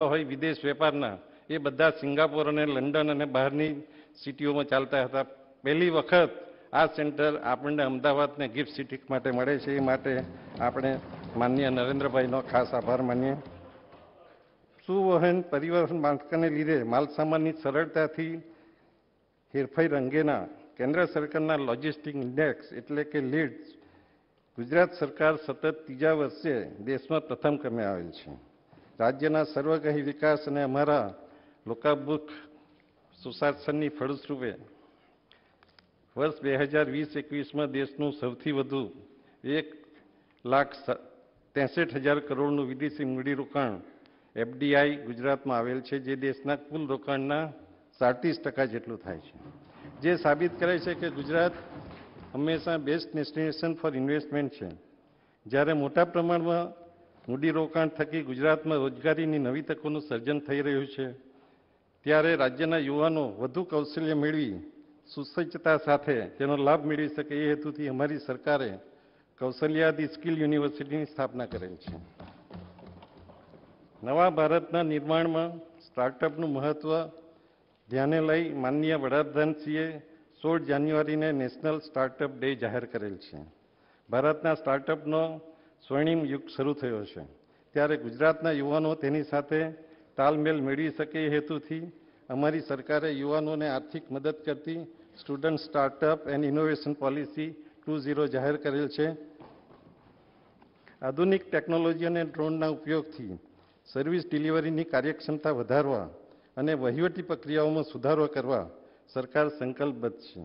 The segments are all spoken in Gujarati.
હોય વિદેશ વેપારના એ બધા સિંગાપોર અને લંડન અને બહારની સિટીઓમાં ચાલતા હતા. પહેલી વખત આ સેન્ટર આપણને અમદાવાદને ગિફ્ટ સિટી માટે મળે છે. એ માટે આપણે માનનીય નરેન્દ્રભાઈનો ખાસ આભાર માનીએ. સુવહન પરિવહન માળખાને લીધે માલસામાનની સરળતાથી હેરફેર અંગેના કેન્દ્ર સરકારના લોજિસ્ટિક ઇન્ડેક્સ એટલે કે લીડ્સ ગુજરાત સરકાર સતત ત્રીજા વર્ષે દેશમાં પ્રથમ ક્રમે આવેલ છે. રાજ્યના સર્વગ્રાહી વિકાસ અને અમારા લોકાભુખ સુશાસનની ફળસ્વરૂપે વર્ષ બે હજાર વીસ એકવીસમાં દેશનું સૌથી વધુ એક લાખ ત્રેસઠ હજાર કરોડનું વિદેશી મૂડીરોકાણ એફડીઆઈ ગુજરાતમાં આવેલ છે, જે દેશના કુલ રોકાણના સાડત્રીસ ટકા જેટલું થાય છે. જે સાબિત કરે છે કે ગુજરાત હંમેશા બેસ્ટ ડેસ્ટિનેશન ફોર ઇન્વેસ્ટમેન્ટ છે. જ્યારે મોટા પ્રમાણમાં મૂડીરોકાણ થકી ગુજરાતમાં રોજગારીની નવી તકોનું સર્જન થઈ રહ્યું છે. ત્યારે રાજ્યના યુવાનો વધુ કૌશલ્ય મેળવી સુસજ્જતા સાથે તેનો લાભ મેળવી શકે એ હેતુથી અમારી સરકારે કૌશલ્યાદિ સ્કિલ યુનિવર્સિટીની સ્થાપના કરેલ છે. નવા ભારતના નિર્માણમાં સ્ટાર્ટઅપનું મહત્વ ધ્યાને લઈ માનનીય વડાપ્રધાનશ્રીએ સોળ જાન્યુઆરીને નેશનલ સ્ટાર્ટઅપ ડે જાહેર કરેલ છે. ભારતના સ્ટાર્ટઅપનો સ્વર્ણિમ યુગ શરૂ થયો છે. ત્યારે ગુજરાતના યુવાનો તેની સાથે તાલમેલ મેળવી શકે એ હેતુથી અમારી સરકારે યુવાનોને આર્થિક મદદ કરતી student startup and innovation policy two zero જાહેર કરેલ છે. આધુનિક ટેકનોલોજી અને ડ્રોનના ઉપયોગથી સર્વિસ ડિલિવરીની કાર્યક્ષમતા વધારવા અને વહીવટી પ્રક્રિયાઓમાં સુધારો કરવા સરકાર સંકલ્પબદ્ધ છે.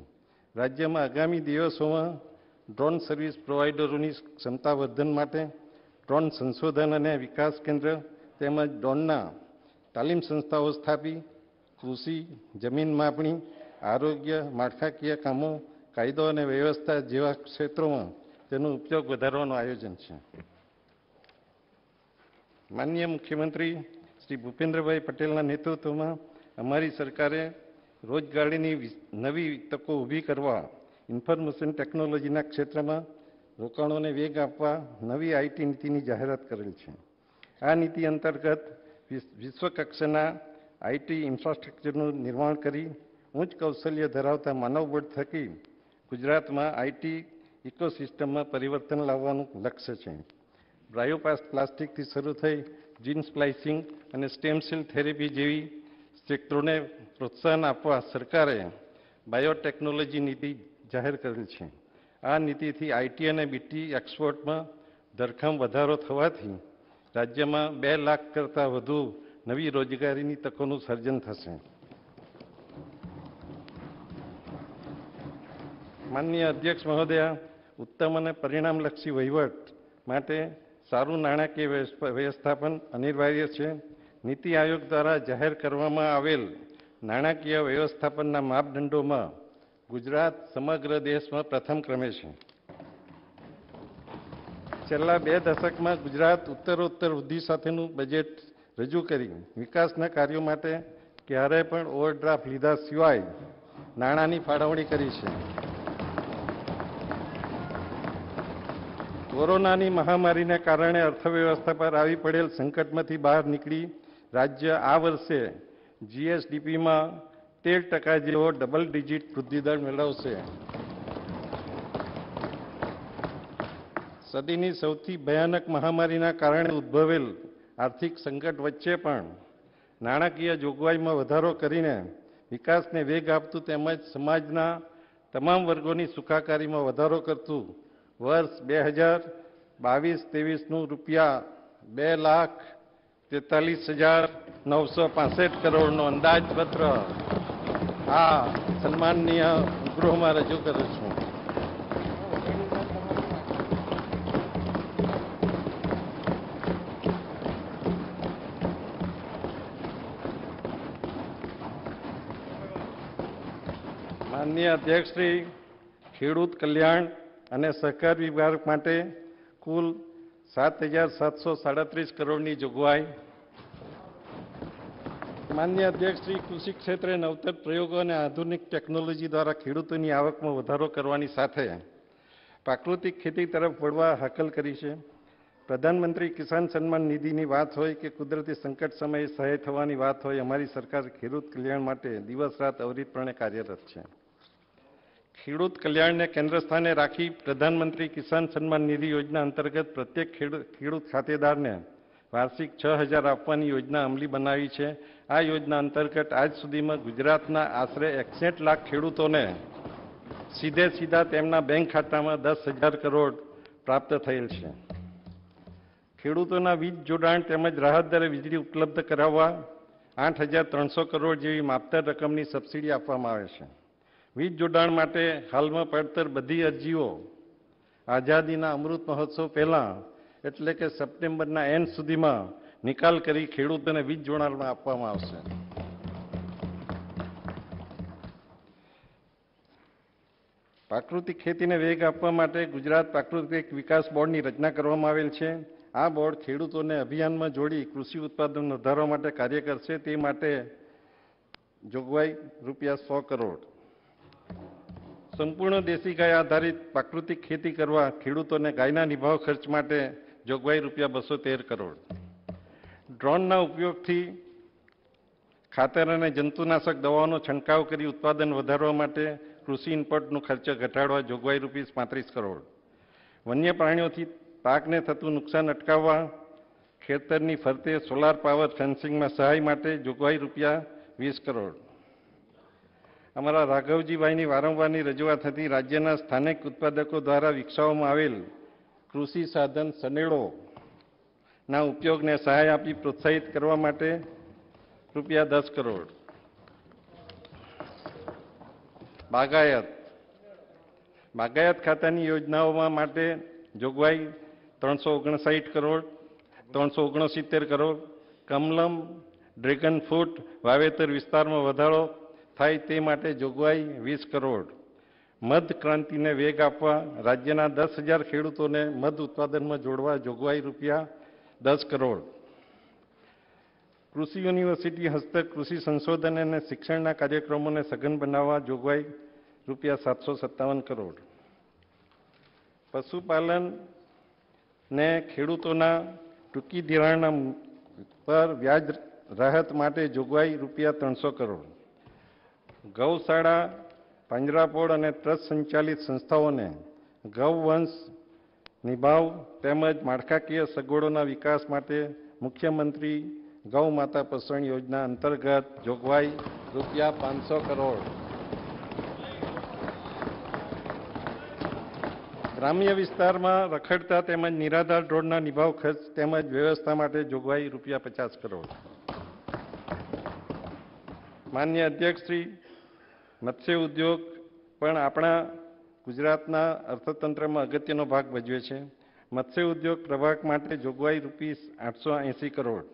રાજ્યમાં આગામી દિવસોમાં ડ્રોન સર્વિસ પ્રોવાઈડરોની ક્ષમતા વર્ધન માટે ડ્રોન સંશોધન અને વિકાસ કેન્દ્ર તેમજ ડ્રોનના તાલીમ સંસ્થાઓ સ્થાપી, કૃષિ, જમીન માપણી, આરોગ્ય, માળખાકીય કામો, કાયદો અને વ્યવસ્થા જેવા ક્ષેત્રોમાં તેનો ઉપયોગ વધારવાનું આયોજન છે. માન્ય મુખ્યમંત્રી શ્રી ભૂપેન્દ્રભાઈ પટેલના નેતૃત્વમાં અમારી સરકારે રોજગારીની નવી તકો ઊભી કરવા ઇન્ફોર્મેશન ટેકનોલોજીના ક્ષેત્રમાં રોકાણોને વેગ આપવા નવી આઈટી નીતિની જાહેરાત કરેલ છે. આ નીતિ અંતર્ગત વિશ્વકક્ષાના આઈટી ઇન્ફ્રાસ્ટ્રક્ચરનું નિર્માણ કરી ઉચ્ચ કૌશલ્ય ધરાવતા માનવબળ થકી ગુજરાતમાં આઈટી ઇકોસિસ્ટમમાં પરિવર્તન લાવવાનું લક્ષ્ય છે. બ્રાયોપાસ પ્લાસ્ટિકથી શરૂ થઈ જીન સ્પ્લાઇસિંગ અને સ્ટેમ થેરેપી જેવી ક્ષેત્રોને પ્રોત્સાહન આપવા સરકારે બાયોટેકનોલોજી નીતિ જાહેર કરેલ છે. આ નીતિથી આઈટી અને બીટી એક્સપોર્ટમાં ધરખમ વધારો થવાથી રાજ્યમાં બે લાખ કરતાં વધુ નવી રોજગારીની તકોનું સર્જન થશે. માનનીય અધ્યક્ષ મહોદયા, ઉત્તમ અને પરિણામલક્ષી વહીવટ માટે સારું નાણાકીય વ્યવસ્થાપન અનિવાર્ય છે. નીતિ આયોગ દ્વારા જાહેર કરવામાં આવેલ નાણાકીય વ્યવસ્થાપનના માપદંડોમાં ગુજરાત સમગ્ર દેશમાં પ્રથમ ક્રમે છે. છેલ્લા બે દશકમાં ગુજરાત ઉત્તરોત્તર વૃદ્ધિ સાથેનું બજેટ રજૂ કરી વિકાસના કાર્યો માટે ક્યારેય પણ ઓવરડ્રાફ્ટ લીધા સિવાય નાણાંની ફાળવણી કરી છે. કોરોનાની મહામારીને કારણે અર્થવ્યવસ્થા પર આવી પડેલ સંકટમાંથી બહાર નીકળી રાજ્ય આ વર્ષે જીએસડીપીમાં તેર ટકા જેવો ડબલ ડિજિટ વૃદ્ધિદર મેળવશે. સદીની સૌથી ભયાનક મહામારીના કારણે ઉદ્ભવેલ આર્થિક સંકટ વચ્ચે પણ નાણાકીય જોગવાઈમાં વધારો કરીને વિકાસને વેગ આપતું તેમજ સમાજના તમામ વર્ગોની સુખાકારીમાં વધારો કરતું વર્ષ બે હજાર બાવીસ ત્રેવીસનું રૂપિયા બે લાખ તેતાલીસ હજાર નવસો પાસઠ કરોડનો અંદાજપત્ર આ સન્માનનીય ગૃહમાં રજૂ કરું છું. માનનીય અધ્યક્ષશ્રી ખેડૂત કલ્યાણ અને સહકાર વિભાગ માટે કુલ સાત હજાર સાતસો સાડત્રીસ કરોડની જોગવાઈ માન્ય અધ્યક્ષ શ્રી કૃષિ ક્ષેત્રે નવતર પ્રયોગો અને આધુનિક ટેકનોલોજી દ્વારા ખેડૂતોની આવકમાં વધારો કરવાની સાથે પ્રાકૃતિક ખેતી તરફ વળવા હાકલ કરી છે. પ્રધાનમંત્રી કિસાન સન્માન નિધિની વાત હોય કે કુદરતી સંકટ સમયે સહાય થવાની વાત હોય, અમારી સરકાર ખેડૂત કલ્યાણ માટે દિવસ રાત અવિરતપણે કાર્યરત છે. ખેડૂત કલ્યાણને કેન્દ્ર સ્થાને રાખી પ્રધાનમંત્રી કિસાન સન્માન નિધિ યોજના અંતર્ગત પ્રત્યેક ખેડૂત ખેડૂત ખાતેદારને વાર્ષિક છ હજાર આપવાની યોજના અમલી બનાવી છે. આ યોજના અંતર્ગત આજ સુધીમાં ગુજરાતના આશરે એકસઠ લાખ ખેડૂતોને સીધે સીધા તેમના બેંક ખાતામાં દસ હજાર કરોડ પ્રાપ્ત થયેલ છે. ખેડૂતોના વીજ જોડાણ તેમજ રાહત દરે વીજળી ઉપલબ્ધ કરાવવા આઠ હજાર ત્રણસો કરોડ જેવી માપતર રકમની સબસિડી આપવામાં આવે છે. વીજ જોડાણ માટે હાલમાં પડતર બધી અરજીઓ આઝાદીના અમૃત મહોત્સવ પહેલાં એટલે કે સપ્ટેમ્બરના એન્ડ સુધીમાં નિકાલ કરી ખેડૂતોને વીજ જોડાણમાં આપવામાં આવશે. પ્રાકૃતિક ખેતીને વેગ આપવા માટે ગુજરાત પ્રાકૃતિક વિકાસ બોર્ડની રચના કરવામાં આવેલ છે. આ બોર્ડ ખેડૂતોને અભિયાનમાં જોડી કૃષિ ઉત્પાદન વધારવા માટે કાર્ય કરશે. તે માટે જોગવાઈ રૂપિયા સો કરોડ. સંપૂર્ણ દેશી ગાય આધારિત પ્રાકૃતિક ખેતી કરવા ખેડૂતોને ગાયના નિભાવ ખર્ચ માટે જોગવાઈ રૂપિયા બસો તેર કરોડ. ડ્રોનના ઉપયોગથી ખાતર અને જંતુનાશક દવાઓનો છંટકાવ કરી ઉત્પાદન વધારવા માટે કૃષિ ઇનપુટનો ખર્ચ ઘટાડવા જોગવાઈ રૂપીસ પાંત્રીસ કરોડ. વન્ય પ્રાણીઓથી પાકને થતું નુકસાન અટકાવવા ખેતરની ફરતે સોલાર પાવર ફેન્સિંગમાં સહાય માટે જોગવાઈ રૂપિયા વીસ કરોડ. અમારા રાઘવજીભાઈની વારંવારની રજૂઆત હતી, રાજ્યના સ્થાનિક ઉત્પાદકો દ્વારા વિકસાવવામાં આવેલ કૃષિ સાધન સનેડો ના ઉપયોગને સહાય આપી પ્રોત્સાહિત કરવા માટે રૂપિયા દસ કરોડ. બાગાયત. બાગાયત ખાતાની યોજનાઓમાં માટે જોગવાઈ ત્રણસો ઓગણસાઠ કરોડ, ત્રણસો ઓગણસિત્તેર કરોડ. કમલમ, ડ્રેગન ફ્રૂટ વાવેતર વિસ્તારમાં વધારો થાય તે માટે જોગવાઈ વીસ કરોડ. મધ ક્રાંતિને વેગ આપવા રાજ્યના દસ હજાર ખેડૂતોને મધ ઉત્પાદનમાં જોડવા જોગવાઈ રૂપિયા દસ કરોડ. કૃષિ યુનિવર્સિટી હસ્તક કૃષિ સંશોધન અને શિક્ષણના કાર્યક્રમોને સઘન બનાવવા જોગવાઈ રૂપિયા સાતસો સત્તાવન કરોડ. પશુપાલન ને ખેડૂતોના ટૂંકી ધિરાણના પર વ્યાજ રાહત માટે જોગવાઈ રૂપિયા ત્રણસો કરોડ. ગૌશાળા, પાંજરાપોળ અને ટ્રસ્ટ સંચાલિત સંસ્થાઓને ગૌવંશ નિભાવ તેમજ માળખાકીય સગવડોના વિકાસ માટે મુખ્યમંત્રી ગૌ માતા પોષણ યોજના અંતર્ગત જોગવાઈ રૂપિયા પાંચસો કરોડ. ગ્રામ્ય વિસ્તારમાં રખડતા તેમજ નિરાધાર ઢોરના નિભાવ ખર્ચ તેમજ વ્યવસ્થા માટે જોગવાઈ રૂપિયા પચાસ કરોડ. માન્ય અધ્યક્ષશ્રી મત્સ્ય ઉદ્યોગ પણ આપણા ગુજરાતના અર્થતંત્રમાં અગત્યનો ભાગ ભજવે છે. મત્સ્ય ઉદ્યોગ પ્રભાગ માટે જોગવાઈ રૂપીસ આઠસો એંસી કરોડ.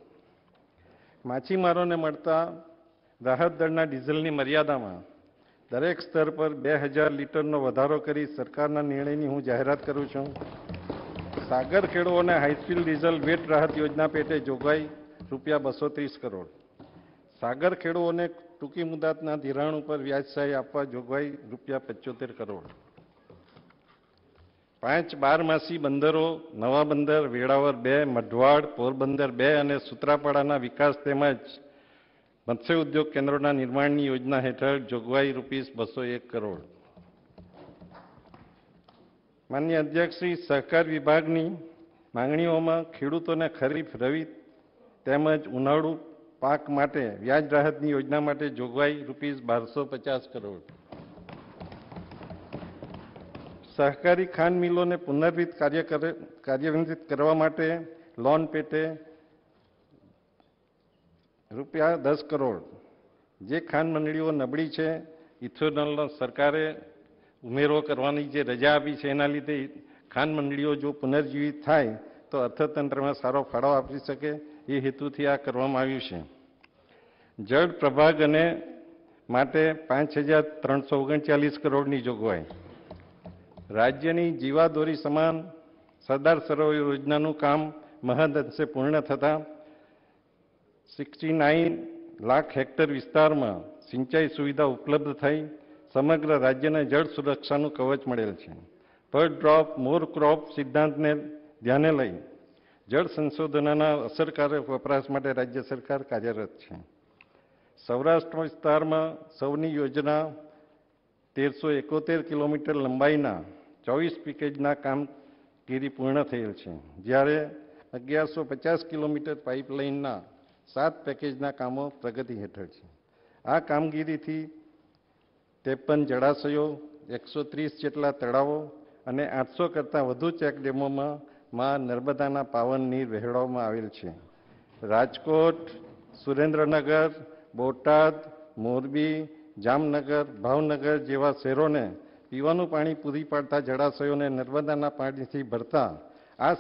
માછીમારોને મળતા રાહત દળના ડીઝલની મર્યાદામાં દરેક સ્તર પર બે હજાર લીટરનો વધારો કરી સરકારના નિર્ણયની હું જાહેરાત કરું છું. સાગર ખેડૂઓને હાઈસ્પીડ ડીઝલ વેટ રાહત યોજના પેટે જોગવાઈ રૂપિયા બસો ત્રીસ કરોડ. સાગર ખેડૂઓને ટૂંકી મુદતના ધિરાણ ઉપર વ્યાજ સહાય આપવા જોગવાઈ રૂપિયા પંચોતેર કરોડ. પાંચ બારમાસી બંદરો, નવા બંદર, વેળાવર બે, મઢવાડ, પોરબંદર બે અને સુત્રાપાડાના વિકાસ તેમજ મત્સ્ય ઉદ્યોગ કેન્દ્રોના નિર્માણની યોજના હેઠળ જોગવાઈ રૂપીસ બસો એક કરોડ. માન્ય અધ્યક્ષશ્રી, સહકાર વિભાગની માંગણીઓમાં ખેડૂતોને ખરીફ રવિ તેમજ ઉનાળુ પાક માટે વ્યાજ રાહતની યોજના માટે જોગવાઈ રૂપીસ બારસો પચાસ કરોડ. સહકારી ખાંડ મિલોને પુનર્વિત કાર્ય કરે કાર્યાન્વિત કરવા માટે લોન પેટે રૂપિયા દસ કરોડ. જે ખાંડ મંડળીઓ નબળી છે, ઇથેનોલનો સરકારે ઉમેરો કરવાની જે રજા આપી છે, એના લીધે ખાંડ મંડળીઓ જો પુનર્જીવિત થાય, તો અર્થતંત્રમાં સારો ફાળો આપી શકે એ હેતુથી આ કરવામાં આવ્યું છે. જળ પ્રભાગ અને માટે પાંચ હજાર ત્રણસો ઓગણચાલીસ કરોડની જોગવાઈ. રાજ્યની જીવાદોરી સમાન સરદાર સરોવર યોજનાનું કામ મહદ અંશે પૂર્ણ થતાં સિક્સટી નાઇન લાખ હેક્ટર વિસ્તારમાં સિંચાઈ સુવિધા ઉપલબ્ધ થઈ સમગ્ર રાજ્યને જળ સુરક્ષાનું કવચ મળેલ છે. પર ડ્રોપ મોર ક્રોપ સિદ્ધાંતને ધ્યાને લઈ જળ સંશોધનોના અસરકારક વપરાશ માટે રાજ્ય સરકાર કાર્યરત છે. સૌરાષ્ટ્ર વિસ્તારમાં સૌની યોજના તેરસો એકોતેર કિલોમીટર લંબાઈના ચોવીસ પેકેજના કામગીરી પૂર્ણ થયેલ છે. જ્યારે અગિયારસો પચાસ કિલોમીટર પાઇપલાઇનના સાત પેકેજના કામો પ્રગતિ હેઠળ છે. આ કામગીરીથી ત્રેપન જળાશયો, એકસો ત્રીસ જેટલા તળાવો અને આઠસો કરતાં વધુ ચેકડેમોમાં માં નર્મદાના પાવન નીર વહેવડાવવામાં આવેલ છે. રાજકોટ, સુરેન્દ્રનગર, બોટાદ, મોરબી, જામનગર, ભાવનગર જેવા શહેરોને પીવાનું પાણી પૂરી પાડતા જળાશયોને નર્મદાના પાણીથી ભરતા આ